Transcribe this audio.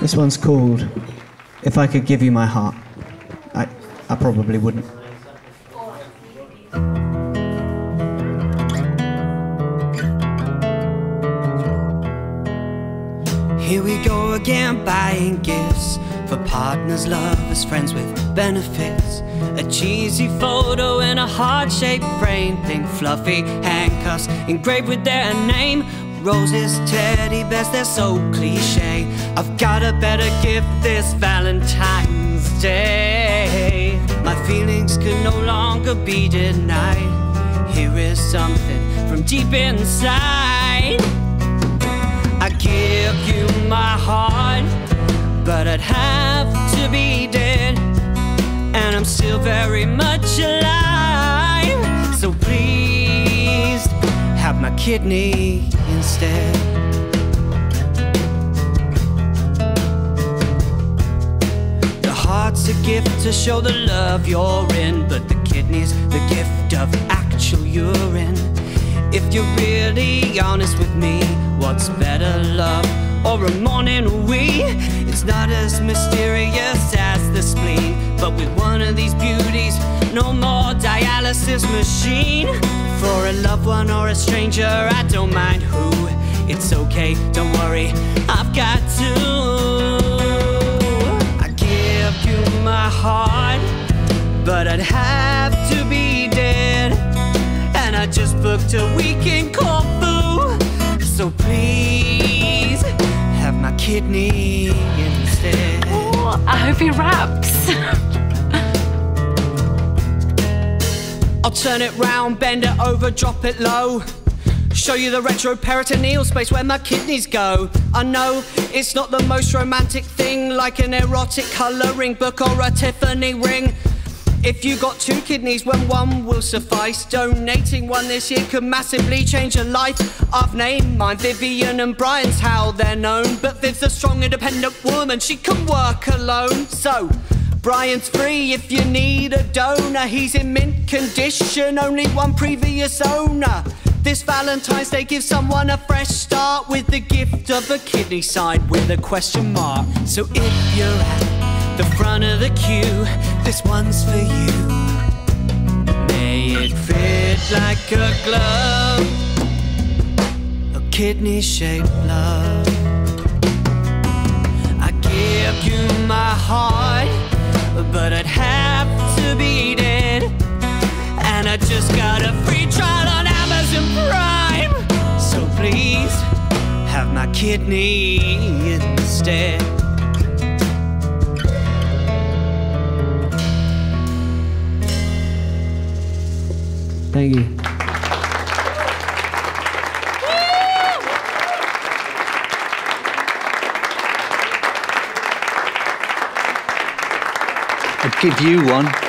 This one's called If I Could Give You My Heart. I, I probably wouldn't. Here we go again buying gifts for partners, lovers, friends with benefits. A cheesy photo in a heart shaped frame, pink fluffy handcuffs engraved with their name. Roses, teddy bears, they're so cliche. I've got a better gift this Valentine's Day. My feelings can no longer be denied. Here is something from deep inside. I give you my heart, but I'd have to be dead. And I'm still very much alive. So please have my kidney instead. Heart's a gift to show the love you're in, but the kidney's the gift of actual urine. If you're really honest with me, what's better, love or a morning wee? It's not as mysterious as the spleen, but with one of these beauties, no more dialysis machine. For a loved one or a stranger, I don't mind who. It's okay, don't worry, I've got but I'd have to be dead. And I just booked a week in Corfu. So please have my kidney instead. Oh, I hope he raps. I'll turn it round, bend it over, drop it low. Show you the retro peritoneal space where my kidneys go. I know it's not the most romantic thing, like an erotic colouring book or a Tiffany ring. If you got two kidneys, when one will suffice, donating one this year could massively change your life. I've named mine Vivian and Brian's how they're known, but Viv's a strong, independent woman, she can work alone. So, Brian's free if you need a donor. He's in mint condition, only one previous owner. This Valentine's Day, give someone a fresh start with the gift of a kidney side with a question mark. So if you're at the front of the queue, this one's for you. May it fit like a glove, a kidney shaped love. I give you my heart, but I'd have to be dead. And I just got a free trial on Amazon Prime. So please have my kidney instead. Thank you. I'd give you one.